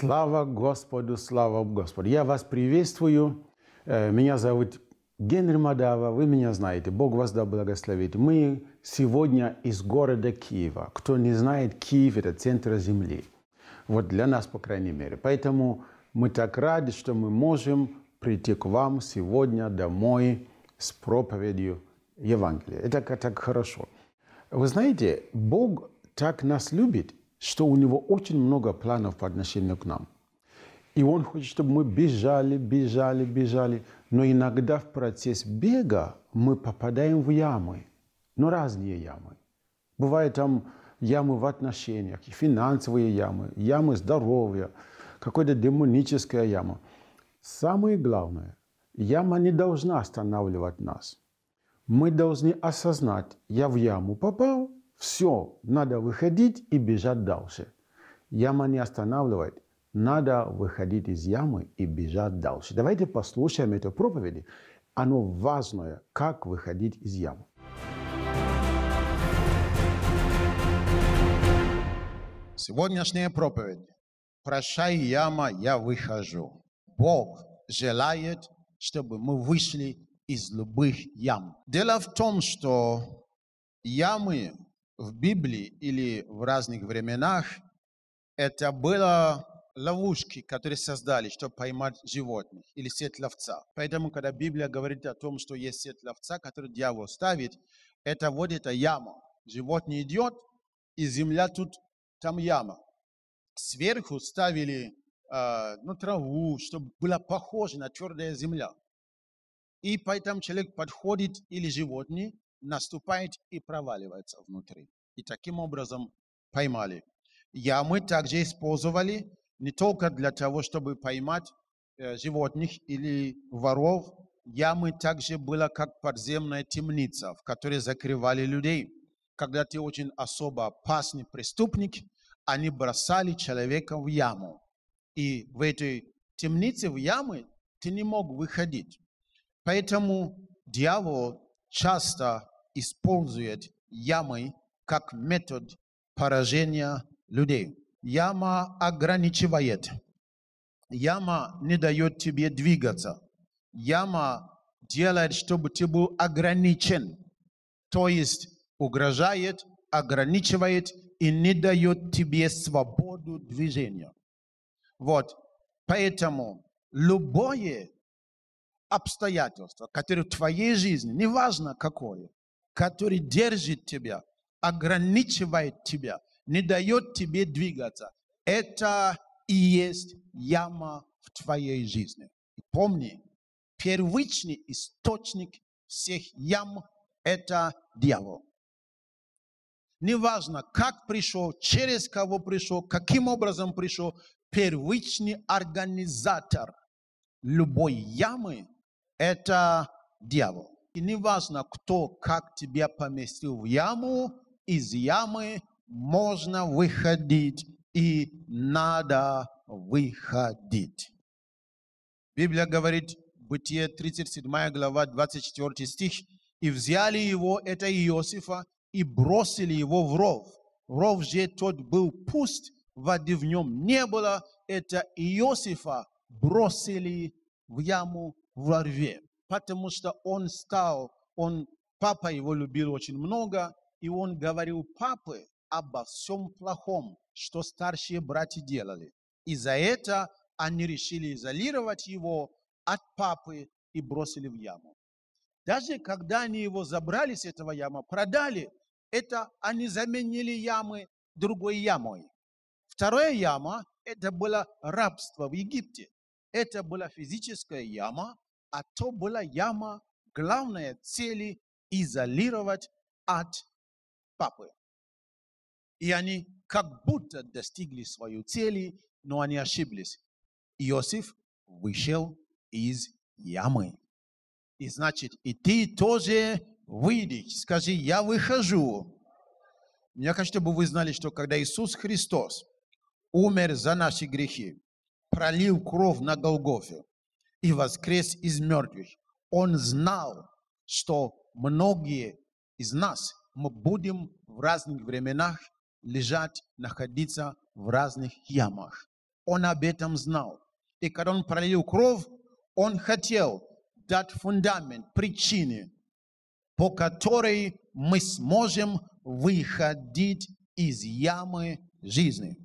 Слава Господу, слава Господу. Я вас приветствую. Э, Меня зовут Генри Мадава, вы меня знаете. Бог вас да благословит. Мы сегодня из города Киева. Кто не знает, Киев – это центр земли. Вот для нас, по крайней мере. Поэтому мы так рады, что мы можем прийти к вам сегодня домой с проповедью Евангелия. Это так хорошо. Вы знаете, Бог так нас любит, что у Него очень много планов по отношению к нам. И Он хочет, чтобы мы бежали, бежали, бежали. Но иногда в процесс бега мы попадаем в ямы. Но разные ямы. Бывают там ямы в отношениях, финансовые ямы, ямы здоровья, какая-то демоническая яма. Самое главное, яма не должна останавливать нас. Мы должны осознать, я в яму попал, все, надо выходить и бежать дальше. Яма не останавливает, надо выходить из ямы и бежать дальше. Давайте послушаем эту проповедь. Оно важное, как выходить из ямы. Сегодняшняя проповедь. Прощай, яма, я выхожу. Бог желает, чтобы мы вышли из любых ям. Дело в том, что ямы в Библии или в разных временах это было ловушки, которые создали, чтобы поймать животных или сеть ловца. Поэтому, когда Библия говорит о том, что есть сеть ловца, которую дьявол ставит, это вот эта яма. Животное идет, и земля тут, там яма. Сверху ставили э, ну, траву, чтобы было похоже на твердая земля. И поэтому человек подходит или животное, наступает и проваливается внутри. И таким образом поймали. Ямы также использовали не только для того, чтобы поймать э, животных или воров. Ямы также была как подземная темница, в которой закрывали людей. Когда ты очень особо опасный преступник, они бросали человека в яму. И в этой темнице, в ямы, ты не мог выходить. Поэтому дьявол часто использует ямы как метод поражения людей. Яма ограничивает. Яма не дает тебе двигаться. Яма делает, чтобы ты был ограничен. То есть угрожает, ограничивает и не дает тебе свободу движения. Вот. Поэтому любое обстоятельство, которое в твоей жизни, неважно какое, которое держит тебя, ограничивает тебя, не дает тебе двигаться, это и есть яма в твоей жизни. И помни, первичный источник всех ям – это дьявол. Неважно, как пришел, через кого пришел, каким образом пришел, первичный организатор любой ямы – это дьявол. И неважно, кто как тебя поместил в яму, из ямы можно выходить и надо выходить. Библия говорит, Бытие 37 глава, 24 стих, «И взяли его, это Иосифа, и бросили его в ров. Ров же тот был пуст, воды в нем не было, это Иосифа бросили в яму в рве, потому что он стал, он, папа его любил очень много, и он говорил папе обо всем плохом, что старшие братья делали. И за это они решили изолировать его от папы и бросили в яму. Даже когда они его забрали с этого ямы, продали, это они заменили ямы другой ямой. Вторая яма – это было рабство в Египте. Это была физическая яма, а то была яма, главная цели – изолировать от папы. И они как будто достигли своей цели, но они ошиблись. Иосиф вышел из ямы. И значит, и ты тоже выйдешь. Скажи, я выхожу. Я хочу, чтобы вы знали, что когда Иисус Христос умер за наши грехи, пролил кровь на Голгофе и воскрес из мертвых, Он знал, что многие из нас, мы будем в разных временах лежать, находиться в разных ямах. Он об этом знал. И когда он пролил кровь, он хотел дать фундамент, причины, по которой мы сможем выходить из ямы жизни.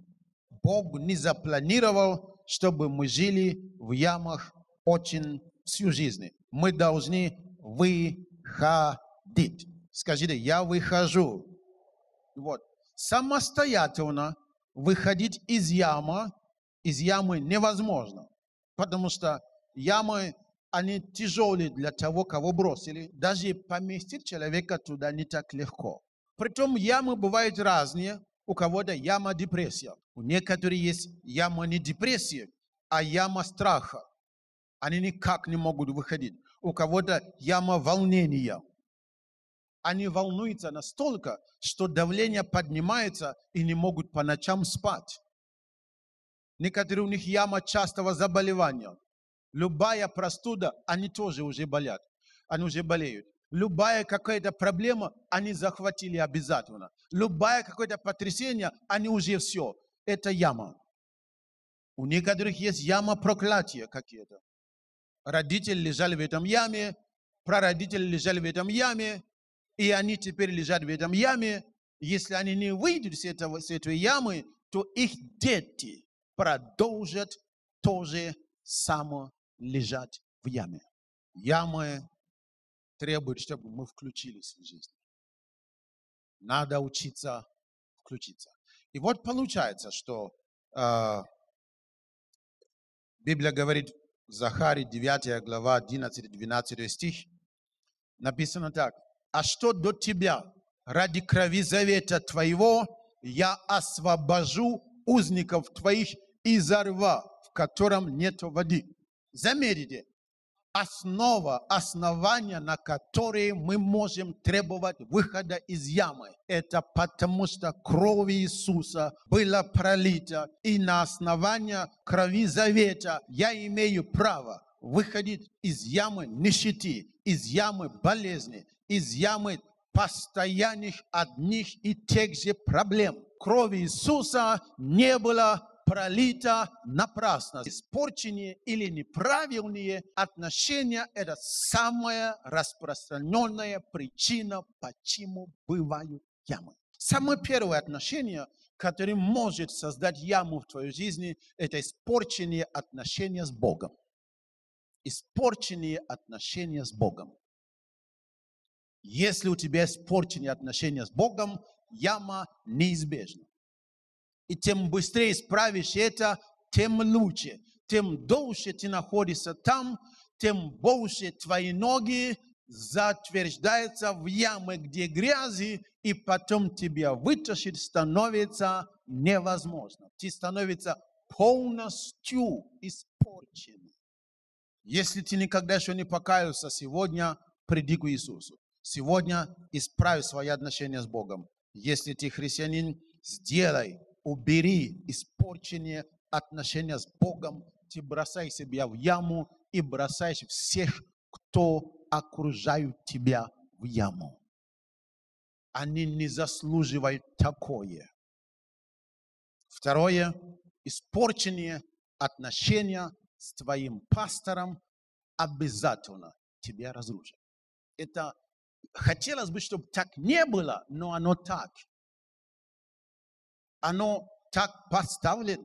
Бог не запланировал, чтобы мы жили в ямах очень всю жизнь. Мы должны выходить. Скажите, я выхожу. Вот. Самостоятельно выходить из ямы, из ямы невозможно. Потому что ямы, они тяжелые для того, кого бросили. Даже поместить человека туда не так легко. Притом ямы бывают разные. У кого-то яма депрессия. У некоторых есть яма не депрессия, а яма страха. Они никак не могут выходить. У кого-то яма волнения. Они волнуются настолько, что давление поднимается и не могут по ночам спать. Некоторые у них яма частого заболевания. Любая простуда, они тоже уже болят. Они уже болеют. Любая какая-то проблема, они захватили обязательно. Любая какое-то потрясение, они уже все. Это яма. У некоторых есть яма проклятия какие-то. Родители лежали в этом яме, прародители лежали в этом яме, и они теперь лежат в этом яме. Если они не выйдут с, этого, с этой ямы, то их дети продолжат тоже само лежать в яме. Ямы требует, чтобы мы включились в жизнь. Надо учиться включиться. И вот получается, что э, Библия говорит, Захари 9 глава 11-12 стих, написано так. А что до тебя? Ради крови завета твоего я освобожу узников твоих из рва, в котором нет воды. Заметьте, основа, основание, на которое мы можем требовать выхода из ямы. Это потому что кровь Иисуса была пролита, и на основании крови завета я имею право выходить из ямы нищеты, из ямы болезни, из ямы постоянных одних и тех же проблем. Кровь Иисуса не было пролито напрасно. Испорченные или неправильные отношения – это самая распространенная причина, почему бывают ямы. Самое первое отношение, которое может создать яму в твоей жизни, это испорченные отношения с Богом. Испорченные отношения с Богом. Если у тебя испорченные отношения с Богом, яма неизбежна. И тем быстрее исправишь это, тем лучше. Тем дольше ты находишься там, тем больше твои ноги затверждаются в яме, где грязи, и потом тебя вытащить становится невозможно. Ты становится полностью испорчен. Если ты никогда еще не покаялся, сегодня приди к Иисусу. Сегодня исправь свои отношения с Богом. Если ты христианин, сделай убери испорченные отношения с Богом, ты бросай себя в яму и бросаешь всех, кто окружают тебя в яму. Они не заслуживают такое. Второе, испорченные отношения с твоим пастором обязательно тебя разрушат. Это хотелось бы, чтобы так не было, но оно так оно так поставлено.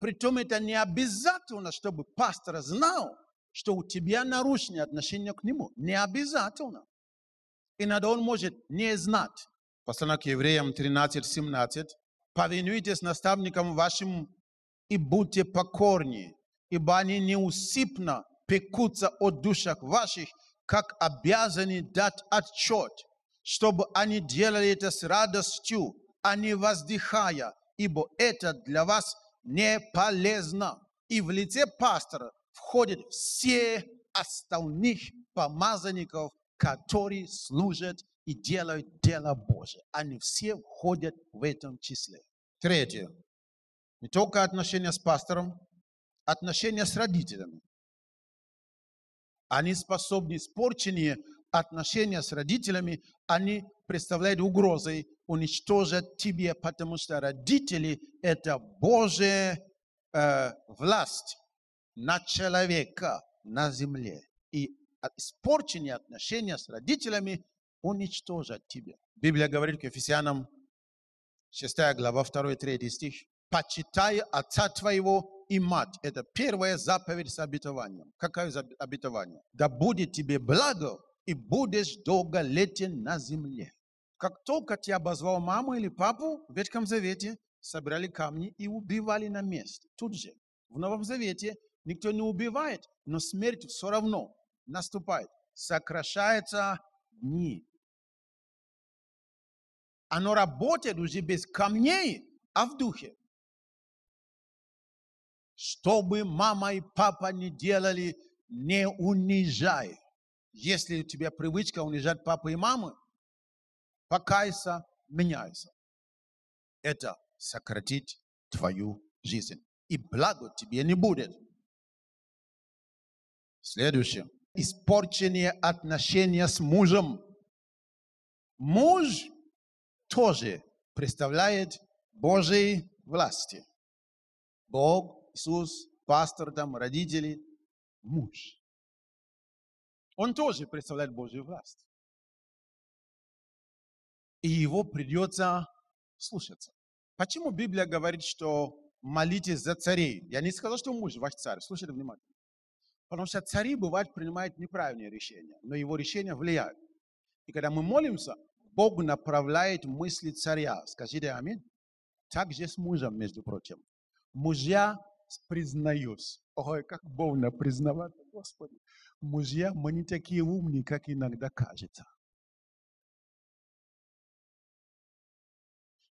Притом это не обязательно, чтобы пастор знал, что у тебя нарушенное отношение к нему. Не обязательно. Иногда он может не знать. Послание к евреям 13-17. Повинуйтесь наставникам вашим и будьте покорни, ибо они неусыпно пекутся о душах ваших, как обязаны дать отчет, чтобы они делали это с радостью, а не воздыхая, ибо это для вас не полезно. И в лице пастора входят все остальных помазанников, которые служат и делают дело Божие. Они все входят в этом числе. Третье. Не только отношения с пастором, отношения с родителями. Они способны испорченные отношения с родителями, они представляют угрозой уничтожат тебе, потому что родители – это Божие э, власть на человека на земле и испорченные отношения с родителями уничтожат тебя. Библия говорит к Ефесянам 6 глава 2-3 стих. «Почитай отца твоего и мать». Это первая заповедь с обетованием. Какое обетование? «Да будет тебе благо, и будешь долголетен на земле». Как только тебя обозвал маму или папу в Ветхом Завете, собирали камни и убивали на месте, тут же. В Новом Завете никто не убивает, но смерть все равно наступает. Сокращаются дни. Оно работает уже без камней, а в духе. Что бы мама и папа не делали, не унижай. Если у тебя привычка унижать папу и маму, покайся, меняйся. Это сократит твою жизнь. И благо тебе не будет. Следующее. Испорченные отношения с мужем. Муж тоже представляет Божьей власти. Бог, Иисус, пастор там, родители, муж. Он тоже представляет Божью власть. И его придется слушаться. Почему Библия говорит, что молитесь за царей? Я не сказал, что муж ваш царь. Слушайте внимательно. Потому что цари, бывает, принимают неправильные решения, но его решения влияют. И когда мы молимся, Бог направляет мысли царя. Скажите аминь. Так же с мужем, между прочим. Мужья признаюсь. Ой, как больно признаваться, Господи. Мужья, мы не такие умные, как иногда кажется.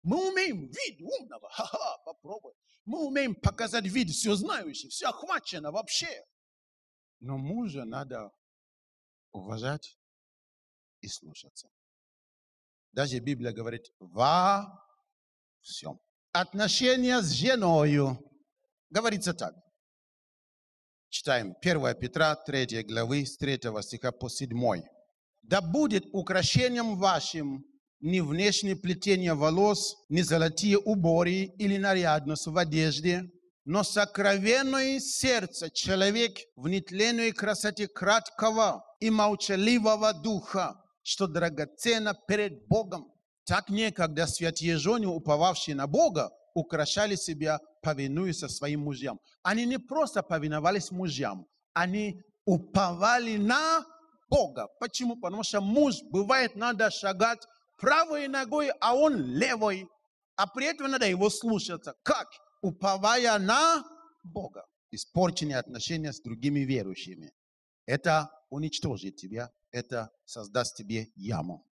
Мы умеем вид умного, ха-ха, попробуй. Мы умеем показать вид все знающий, все охвачено вообще. Но мужа надо уважать и слушаться. Даже Библия говорит во всем. Отношения с женою. Говорится так. Читаем 1 Петра 3 главы с 3 стиха по 7. Да будет украшением вашим не внешнее плетение волос, не золотые уборы или нарядность в одежде, но сокровенное сердце человек в нетленной красоте краткого и молчаливого духа, что драгоценно перед Богом. Так некогда святые жены, уповавшие на Бога, украшали себя, повинуясь своим мужьям. Они не просто повиновались мужьям, они уповали на Бога. Почему? Потому что муж, бывает, надо шагать правой ногой, а он левой. А при этом надо его слушаться. Как? Уповая на Бога. Испорченные отношения с другими верующими. Это уничтожит тебя. Это создаст тебе яму.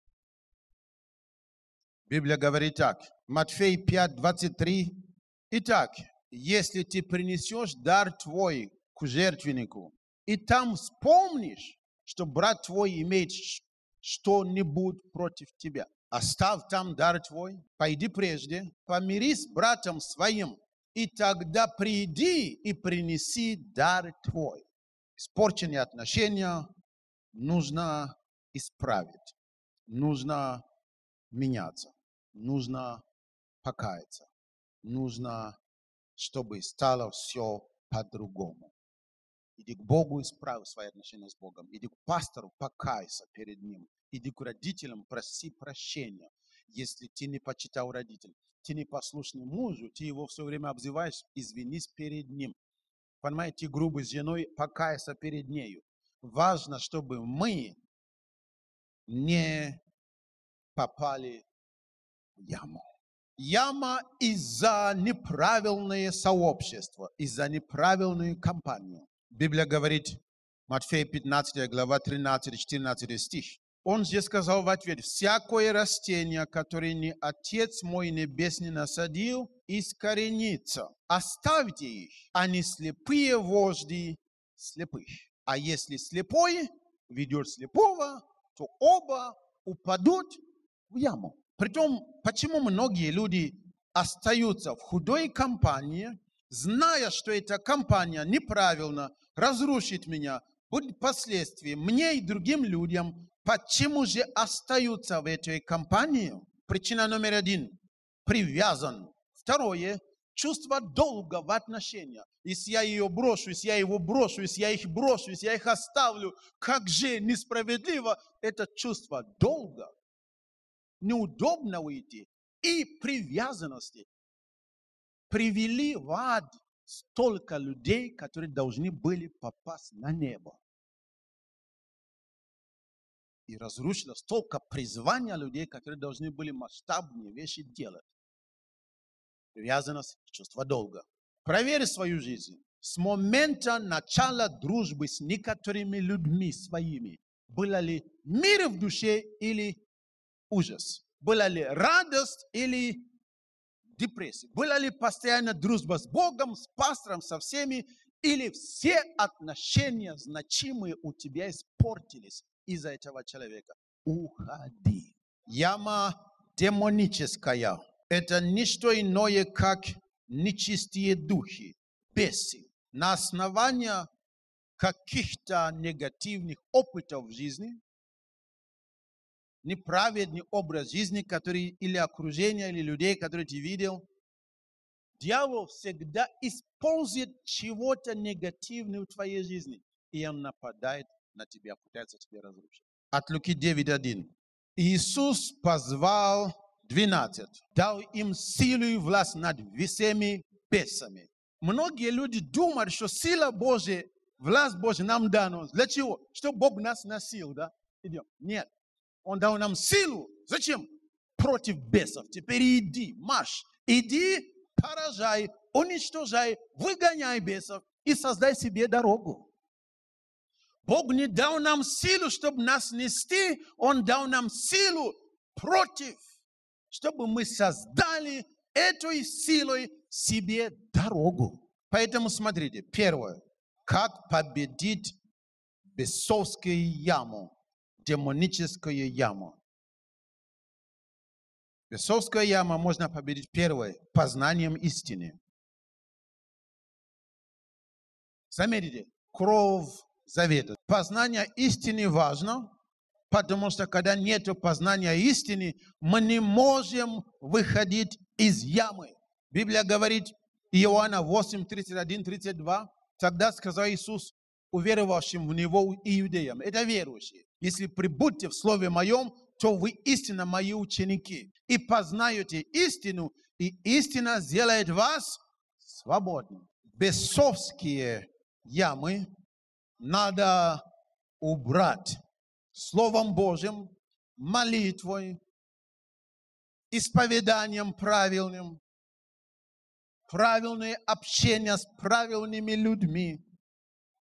Библия говорит так. Матфей 5, 23. Итак, если ты принесешь дар твой к жертвеннику, и там вспомнишь, что брат твой имеет что-нибудь против тебя, оставь там дар твой, пойди прежде, помирись с братом своим, и тогда приди и принеси дар твой. Испорченные отношения нужно исправить, нужно меняться, нужно покаяться, нужно, чтобы стало все по-другому. Иди к Богу, исправь свои отношения с Богом. Иди к пастору, покайся перед ним. Иди к родителям, проси прощения, если ты не почитал родителей. Ты не послушный мужу, ты его все время обзываешь, извинись перед ним. Понимаете, ты грубый с женой, покайся перед нею. Важно, чтобы мы не попали в яму. Яма из-за неправильное сообщество, из-за неправильную компанию. Библия говорит, Матфея 15 глава 13-14 стих. Он же сказал в ответ, «Всякое растение, которое не Отец мой Небесный насадил, искоренится. Оставьте их, а не слепые вожди слепых. А если слепой ведет слепого, то оба упадут в яму». Притом, почему многие люди остаются в худой компании, зная, что эта компания неправильно разрушит меня, будет последствия мне и другим людям, почему же остаются в этой компании? Причина номер один – привязан. Второе чувство долга в отношениях. Если я ее брошу, если я его брошу, если я их брошу, если я их оставлю, как же несправедливо это чувство долга. Неудобно уйти. И привязанности привели в ад столько людей, которые должны были попасть на небо. И разрушило столько призвания людей, которые должны были масштабные вещи делать. Привязанность, чувство долга. Проверь свою жизнь. С момента начала дружбы с некоторыми людьми своими, было ли мир в душе или ужас? Была ли радость или депрессия? Была ли постоянно дружба с Богом, с пастором, со всеми? Или все отношения значимые у тебя испортились из-за этого человека? Уходи. Яма демоническая – это не что иное, как нечистые духи, бесы. На основании каких-то негативных опытов в жизни, неправедный образ жизни, который или окружение, или людей, которые ты видел, дьявол всегда использует чего-то негативного в твоей жизни, и он нападает на тебя, пытается тебя разрушить. От Луки 9.1. Иисус позвал 12. Дал им силу и власть над всеми бесами. Многие люди думают, что сила Божья, власть Божья нам дана. Для чего? Что Бог нас носил, да? Идем. Нет. Он дал нам силу. Зачем? Против бесов. Теперь иди, марш. Иди, поражай, уничтожай, выгоняй бесов и создай себе дорогу. Бог не дал нам силу, чтобы нас нести, Он дал нам силу против, чтобы мы создали этой силой себе дорогу. Поэтому смотрите, первое, как победить бесовскую яму, демоническую яму. Бесовская яма можно победить первое, познанием истины. Заметьте, кровь завета. Познание истины важно, потому что когда нет познания истины, мы не можем выходить из ямы. Библия говорит, Иоанна 8, 31, 32, тогда сказал Иисус, уверовавшим в Него иудеям, это верующие, если прибудьте в Слове Моем, то вы истинно мои ученики, и познаете истину, и истина сделает вас свободным. Бесовские ямы надо убрать Словом Божьим, молитвой, исповеданием правильным, правильное общение с правильными людьми,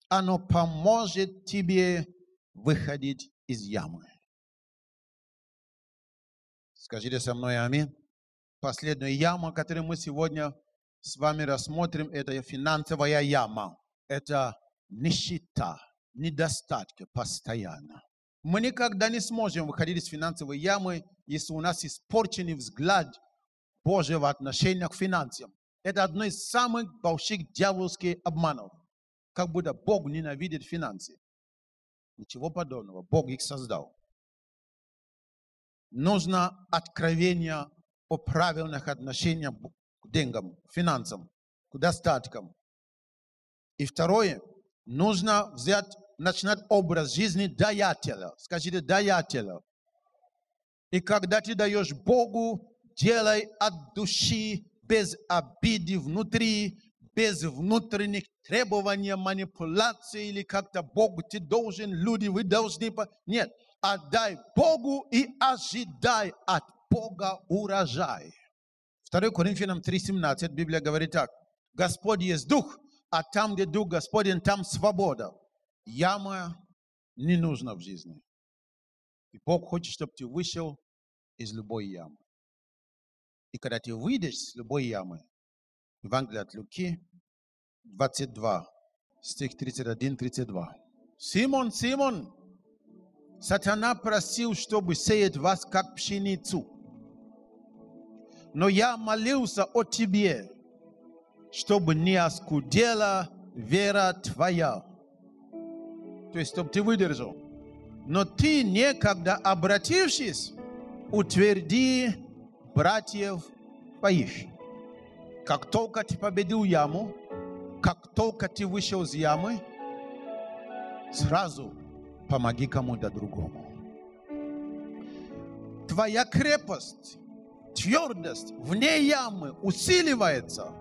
оно поможет тебе выходить из ямы. Скажите со мной аминь. Последняя яма, которую мы сегодня с вами рассмотрим, это финансовая яма. Это нищета, недостатки постоянно. Мы никогда не сможем выходить из финансовой ямы, если у нас испорченный взгляд Божий в отношениях к финансам. Это одно из самых больших дьявольских обманов. Как будто Бог ненавидит финансы. Ничего подобного. Бог их создал. Нужно откровение о правильных отношениях к деньгам, финансам, к достаткам. И второе – нужно взять, начинать образ жизни даятеля. Скажите, даятеля. И когда ты даешь Богу, делай от души, без обиды внутри, без внутренних требований, манипуляций или как-то Бог ты должен, люди вы должны. Нет, отдай Богу и ожидай от Бога урожай. 2 Коринфянам 3,17 Библия говорит так. Господь есть Дух, а там, где Дух Господень, там свобода. Яма не нужна в жизни. И Бог хочет, чтобы ты вышел из любой ямы. И когда ты выйдешь из любой ямы, Евангелие от Луки, 22, стих 31-32. Симон, Симон, сатана просил, чтобы сеять вас, как пшеницу. Но я молился о тебе, чтобы не оскудела вера твоя. То есть, чтобы ты выдержал. Но ты, некогда обратившись, утверди братьев твоих. Как только ты победил яму, как только ты вышел из ямы, сразу помоги кому-то другому. Твоя крепость, твердость вне ямы усиливается,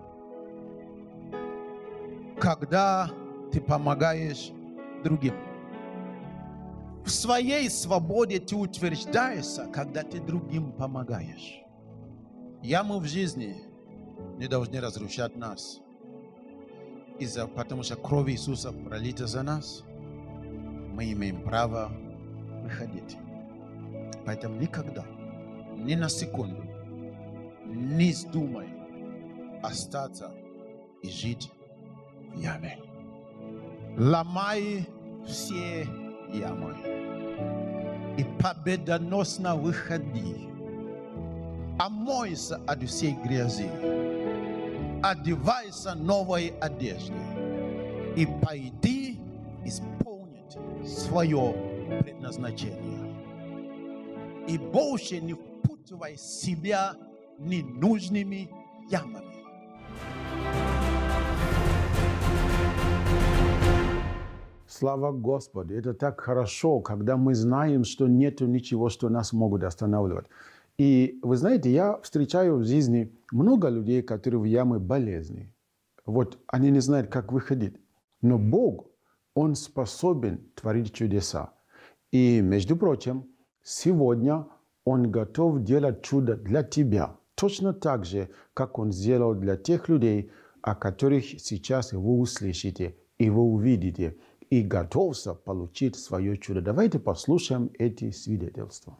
когда ты помогаешь другим. В своей свободе ты утверждаешься, когда ты другим помогаешь. Ямы в жизни не должны разрушать нас. Из-за, потому что кровь Иисуса пролита за нас, мы имеем право выходить. Поэтому никогда, ни на секунду, не вздумай остаться и жить яме. Ломай все ямы и победоносно выходи. Омойся от всей грязи, одевайся новой одеждой и пойди исполнить свое предназначение. И больше не впутывай себя ненужными ямами. Слава Господу! Это так хорошо, когда мы знаем, что нет ничего, что нас могут останавливать. И вы знаете, я встречаю в жизни много людей, которые в ямы болезни. Вот они не знают, как выходить. Но Бог, Он способен творить чудеса. И, между прочим, сегодня Он готов делать чудо для тебя. Точно так же, как Он сделал для тех людей, о которых сейчас вы услышите и вы увидите, и готовься получить свое чудо. Давайте послушаем эти свидетельства.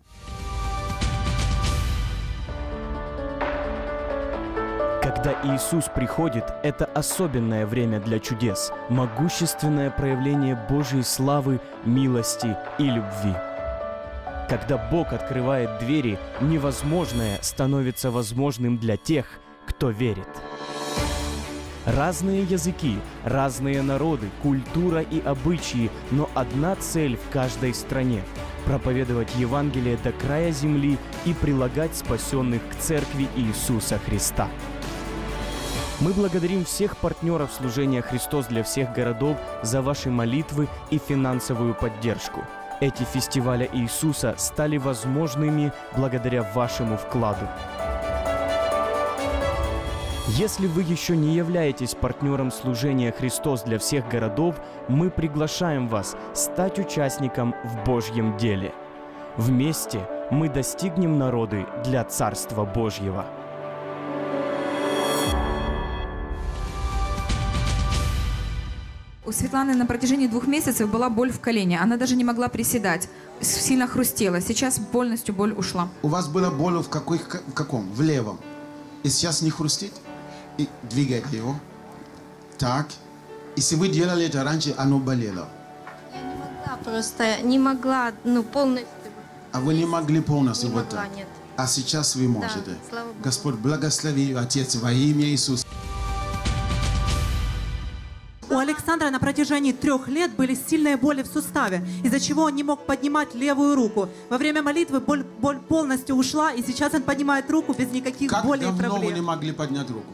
Когда Иисус приходит, это особенное время для чудес, могущественное проявление Божьей славы, милости и любви. Когда Бог открывает двери, невозможное становится возможным для тех, кто верит. Разные языки, разные народы, культура и обычаи, но одна цель в каждой стране – проповедовать Евангелие до края земли и прилагать спасенных к церкви Иисуса Христа. Мы благодарим всех партнеров служения «Христос для всех городов» за ваши молитвы и финансовую поддержку. Эти фестиваля Иисуса стали возможными благодаря вашему вкладу. Если вы еще не являетесь партнером служения «Христос для всех городов», мы приглашаем вас стать участником в Божьем деле. Вместе мы достигнем народы для Царства Божьего. У Светланы на протяжении двух месяцев была боль в колене. Она даже не могла приседать. Сильно хрустела. Сейчас полностью боль ушла. У вас была боль в, какой, в каком? В левом. И сейчас не хрустит? И двигайте его. Так. Если вы делали это раньше, оно болело. Я не могла просто, не могла, ну, полностью. А вы не могли полностью Не вот могла, так? нет. А сейчас вы можете. слава Богу. Господь, благослови, Отец, во имя Иисуса. У Александра на протяжении трех лет были сильные боли в суставе, из-за чего он не мог поднимать левую руку. Во время молитвы боль, боль полностью ушла, и сейчас он поднимает руку без никаких Как болей и давно вы не проблем. могли поднять руку?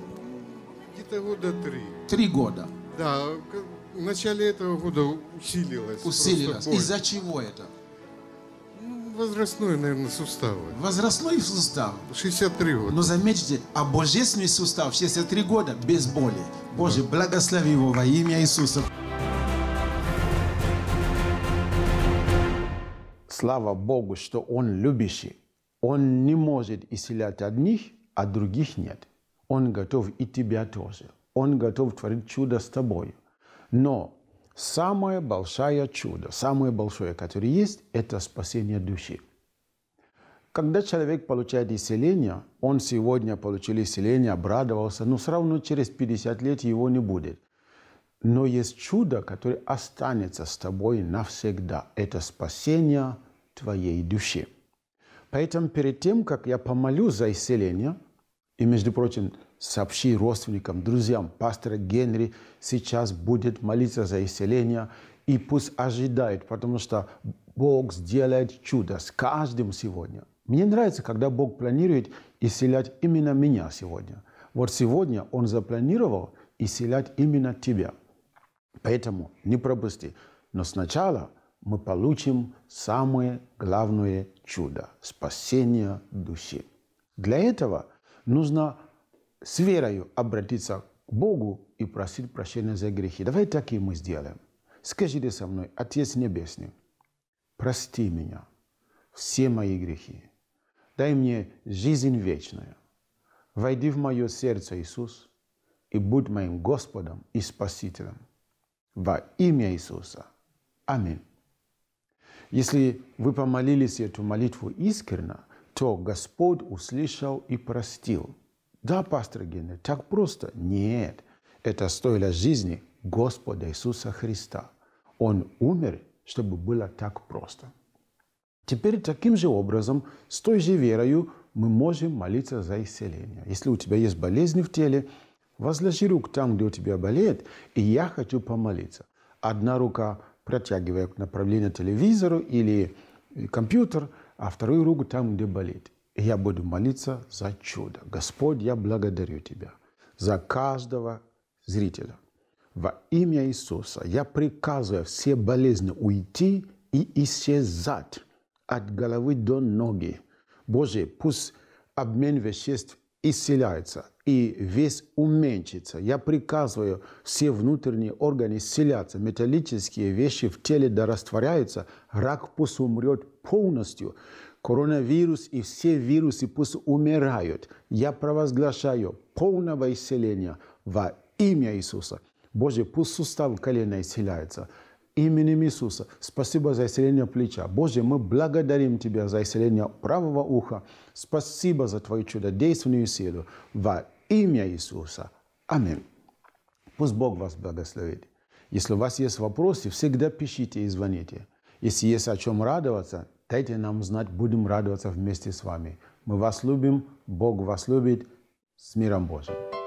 Где-то года три. Три года. Да, в начале этого года усилилось. Усилилось. Из-за чего это? Ну, возрастной, наверное, суставы. Возрастной сустав. 63 года. Но заметьте, а божественный сустав 63 года без боли. Боже, благослови его во имя Иисуса. Слава Богу, что Он любящий. Он не может исцелять одних, а других нет. Он готов и тебя тоже. Он готов творить чудо с тобой. Но самое большое чудо, самое большое, которое есть, это спасение души. Когда человек получает исцеление, он сегодня получил исцеление, обрадовался, но все равно через 50 лет его не будет. Но есть чудо, которое останется с тобой навсегда. Это спасение твоей души. Поэтому перед тем, как я помолюсь за исцеление, и, между прочим, сообщи родственникам, друзьям, пастора Генри сейчас будет молиться за исцеление, и пусть ожидает, потому что Бог сделает чудо с каждым сегодня. Мне нравится, когда Бог планирует исцелять именно меня сегодня. Вот сегодня Он запланировал исцелять именно тебя. Поэтому не пропусти. Но сначала мы получим самое главное чудо – спасение души. Для этого нужно с верой обратиться к Богу и просить прощения за грехи. Давай так и мы сделаем. Скажите со мной, Отец Небесный, прости меня, все мои грехи. Дай мне жизнь вечную. Войди в мое сердце, Иисус, и будь моим Господом и Спасителем. Во имя Иисуса. Аминь. Если вы помолились эту молитву искренне, то Господь услышал и простил. Да, пастор Генри, так просто? Нет. Это стоило жизни Господа Иисуса Христа. Он умер, чтобы было так просто. Теперь таким же образом, с той же верою, мы можем молиться за исцеление. Если у тебя есть болезни в теле, возложи руку там, где у тебя болеет, и я хочу помолиться. Одна рука протягивая к направлению телевизору или компьютер, а вторую руку там, где болит. И я буду молиться за чудо. Господь, я благодарю Тебя за каждого зрителя. Во имя Иисуса я приказываю все болезни уйти и исчезать от головы до ноги. Боже, пусть обмен веществ исцеляется и вес уменьшится. Я приказываю все внутренние органы исцеляться, металлические вещи в теле да растворяются, рак пусть умрет полностью, коронавирус и все вирусы пусть умирают. Я провозглашаю полного исцеления во имя Иисуса. Боже, пусть сустав колена исцеляется – именем Иисуса. Спасибо за исцеление плеча. Боже, мы благодарим Тебя за исцеление правого уха. Спасибо за Твою чудодейственную силу. Во имя Иисуса. Аминь. Пусть Бог вас благословит. Если у вас есть вопросы, всегда пишите и звоните. Если есть о чем радоваться, дайте нам знать, будем радоваться вместе с вами. Мы вас любим, Бог вас любит. С миром Божьим.